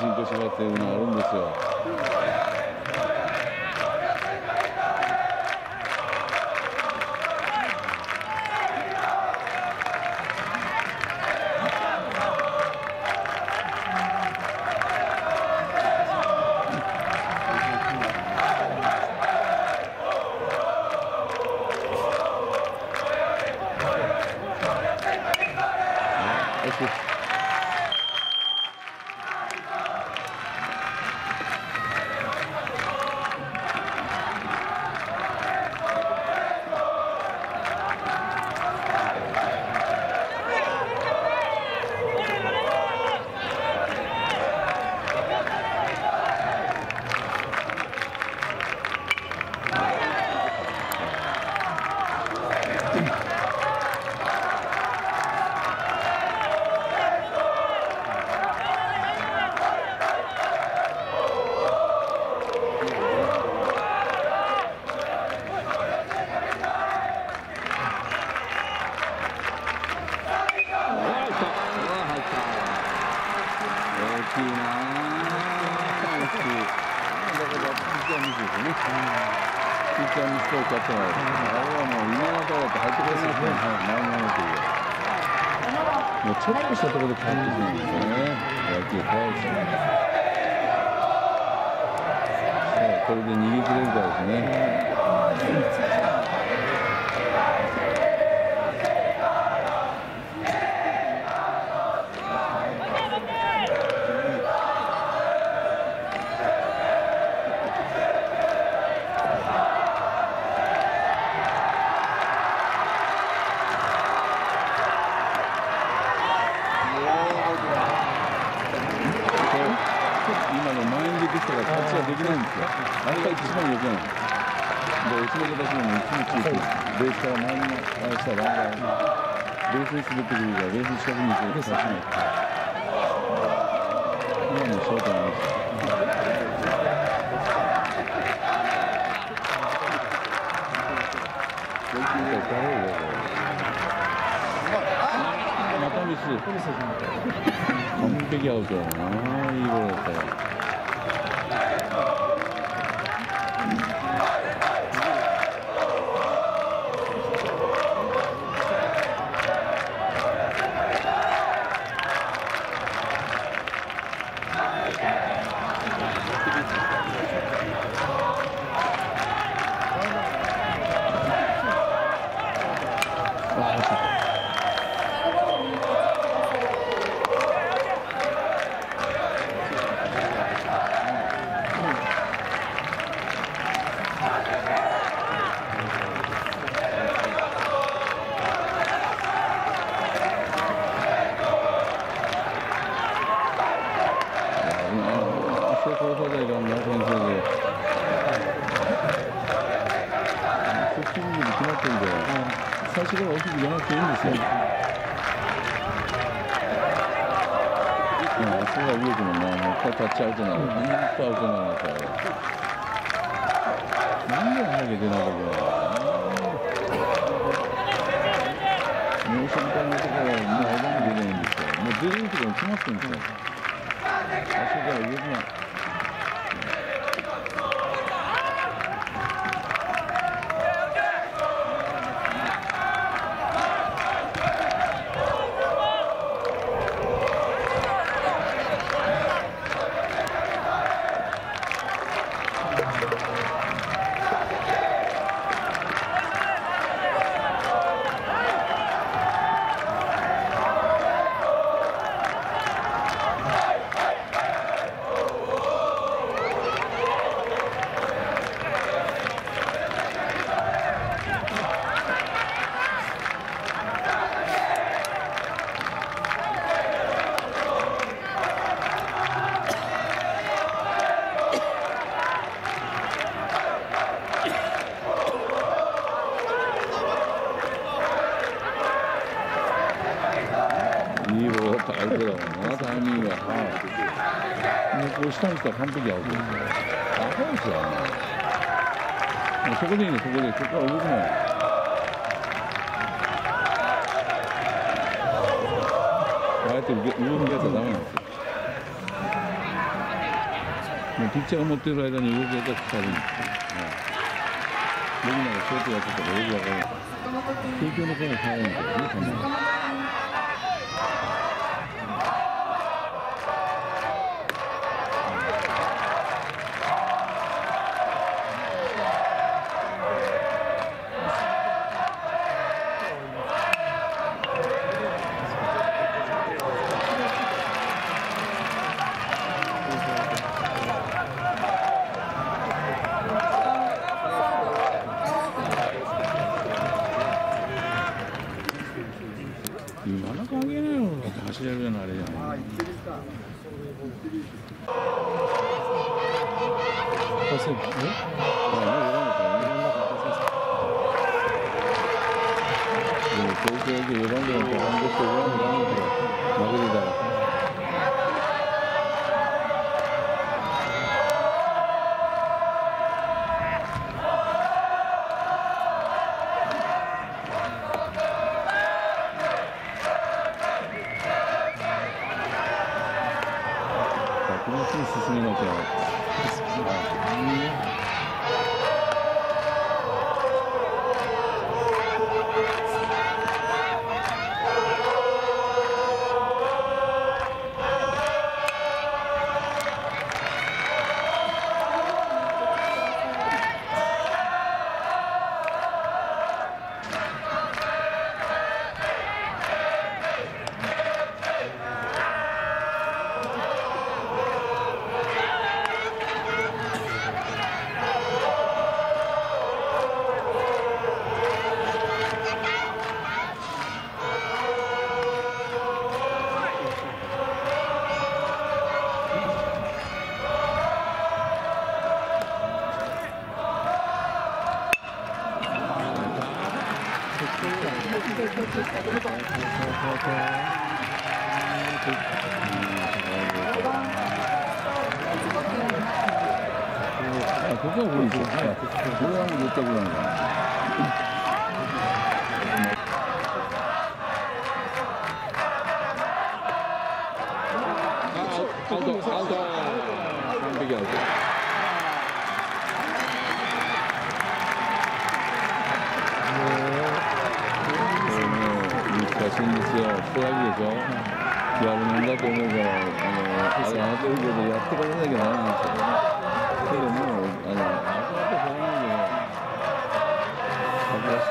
進行しますというのがあるんですよ。そうですね。今もそ。完璧アウトだな。が動くのも、もうこう立ちアウトなの、本当アウトなのさ。なんでやんなきゃいけないんだこれ。入選隊のところはもうほとんど出ないんですよ。もうに決ます。あそこはな完璧は OK ですあ。アホですよ、ね、もうそこでいいの、そこで、そこは動くない。ああやって動くやつはダメなんですよ。もうピッチャーを持ってる間に動きやつは腐るんですよ。ね僕なんかショートやってたらよくわかる。東京の方が早いんですよね、そんなの。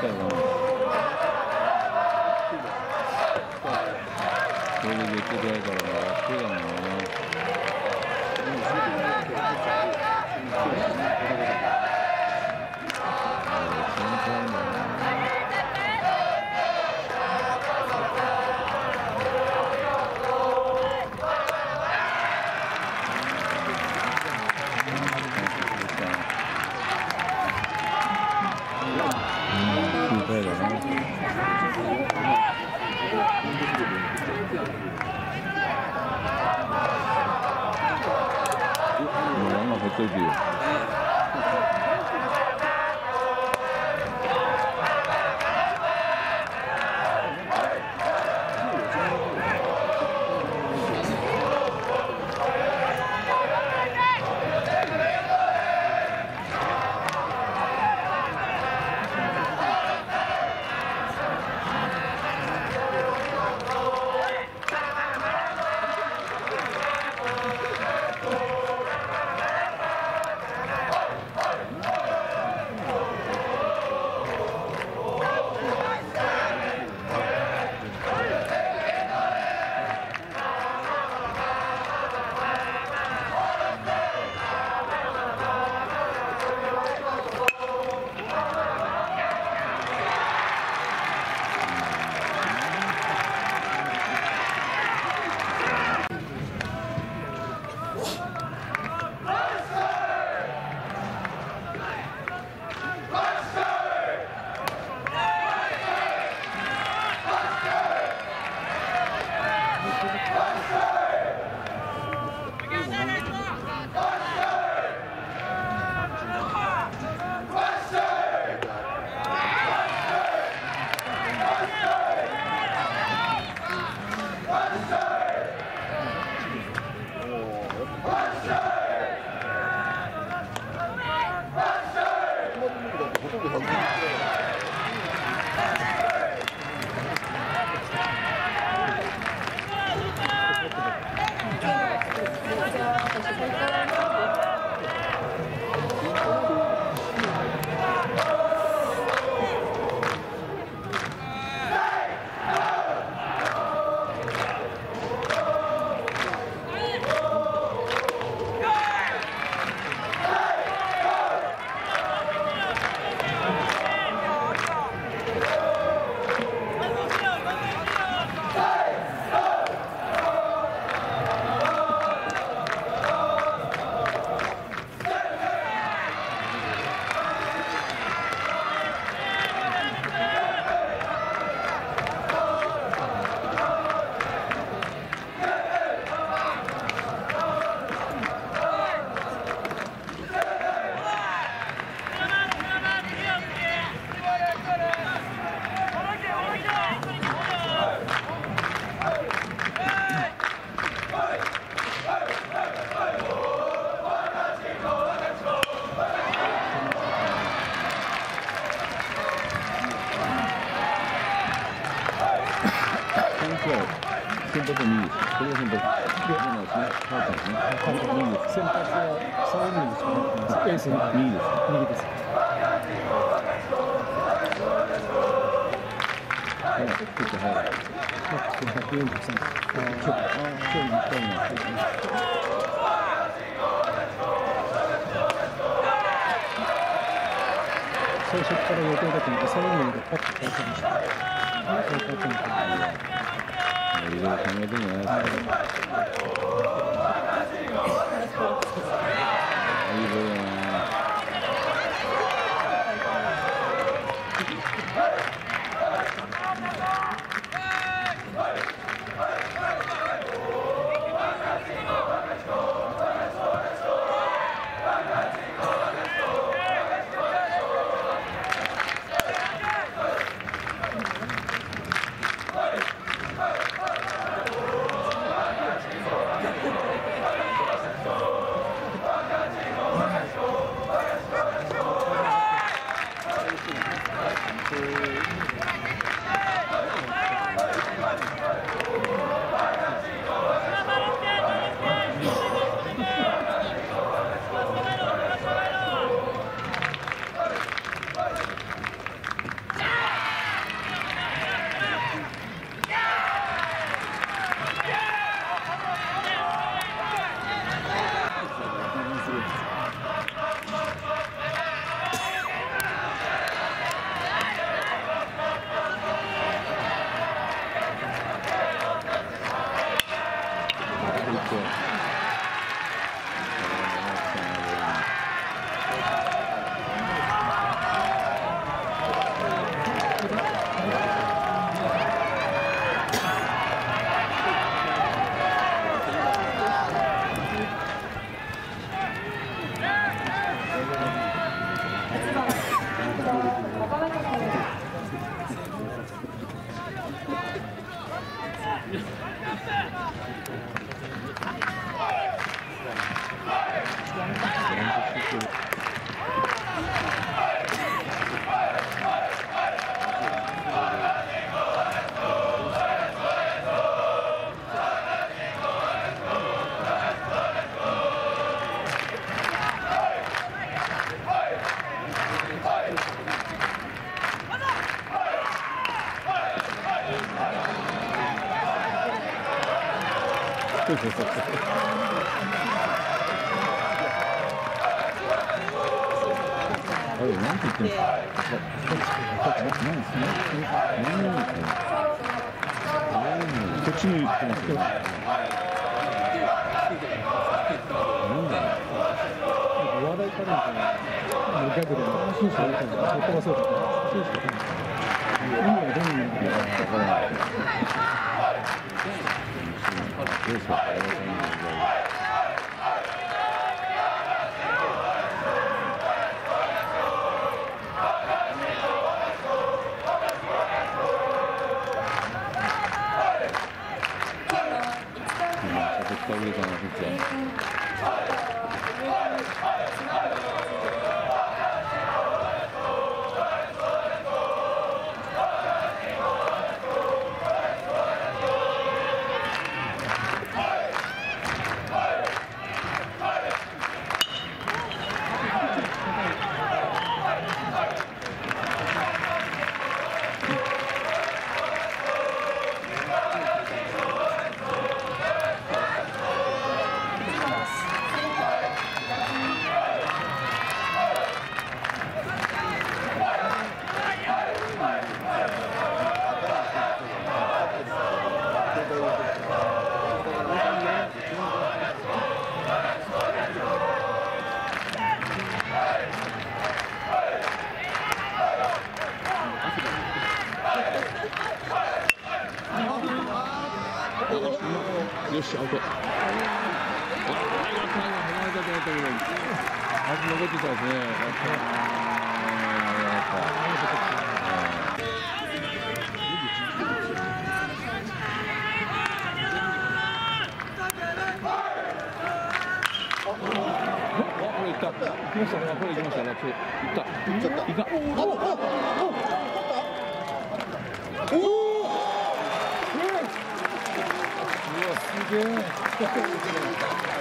对对对，就这个了。Lakeview. は先発は右です。これが先発。じゃないですね。変わったんですね。右です。先発は3イニングしかなかったエースに右です。右です。はい、ちょっと早い。143です。今日ああ、今日日本なんですね。最初から予定だったのが3イニングでパッと変わってました。いいろいろ考えてるんじゃないですか。あれ、なんて言ってんすか何ですね何なんですかこっちに言ってますよね。なんだろうお笑いタレントのギャグでも、紳士が言ったんです言葉そうだった。紳士が言ったんです意味はどういう意味なの、か。わからない。どうですか、相葉さんの今、誘ってあげたの、ピッチャー。すげえ。え。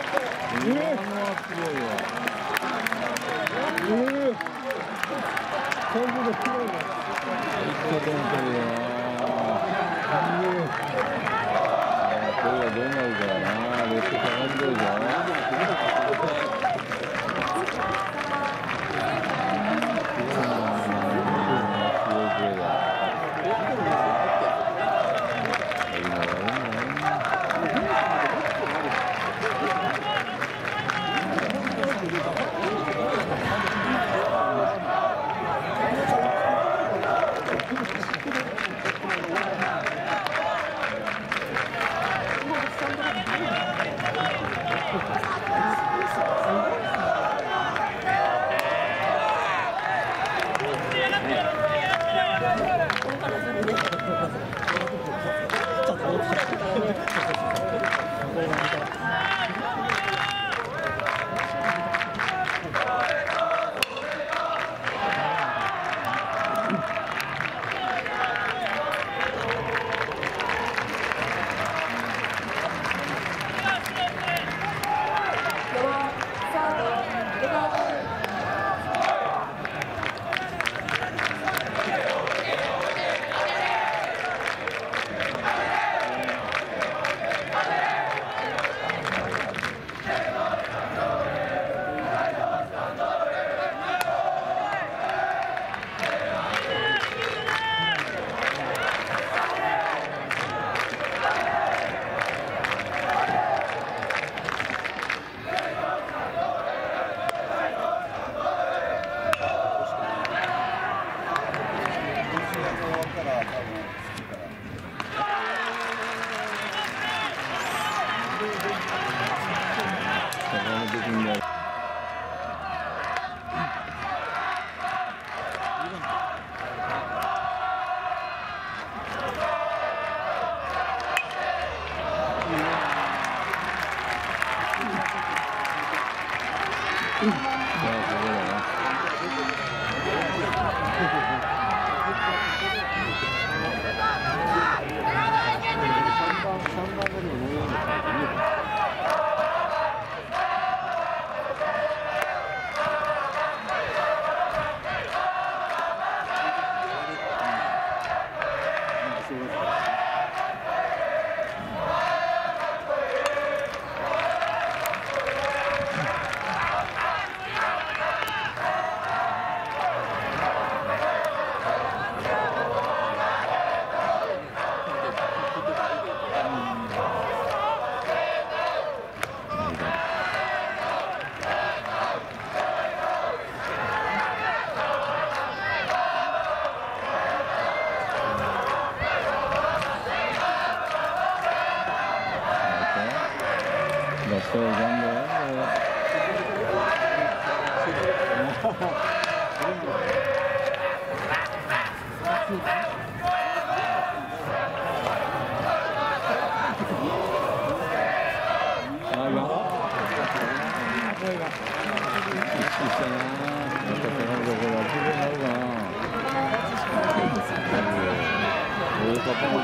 え。え。え。最後のすごいな。一挙点取るよ。え。え。これはどうなるかな。レッド下がりどうぞ。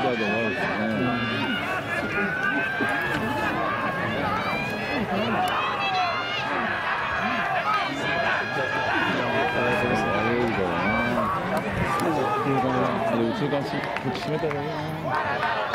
中間し締めたらいいな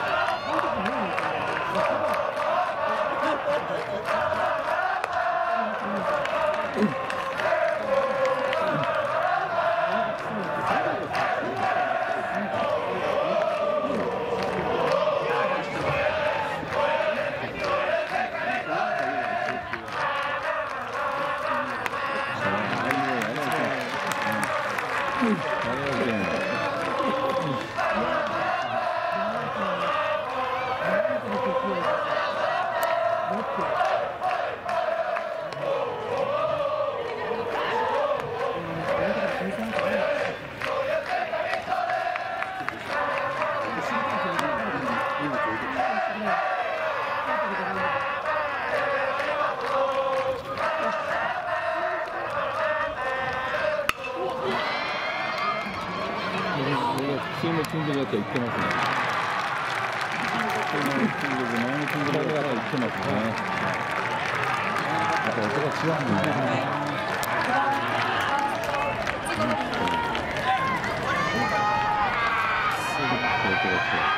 多次。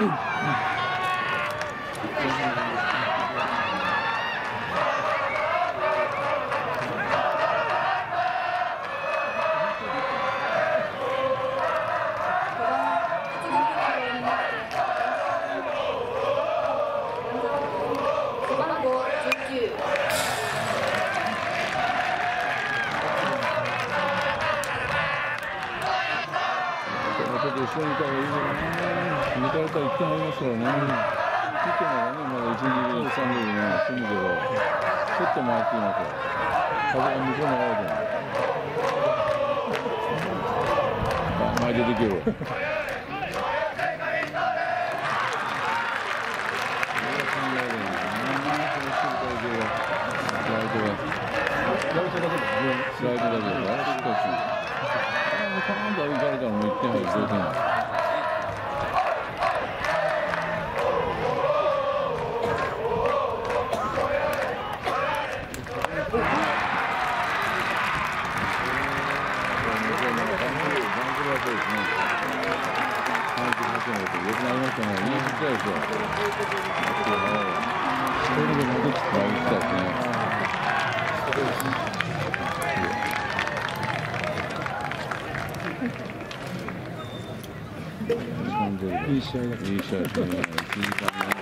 嗯嗯れたら1点入りますからね。ヒットならね、まだ1、2塁、3塁にね、済むけど、ちょっと回っていますよ。風が向こうに流れてる。あ、前出てける。スライドだけでスライドだけど、しかし。パーンと歩かれたらもう1点入る、同点。てい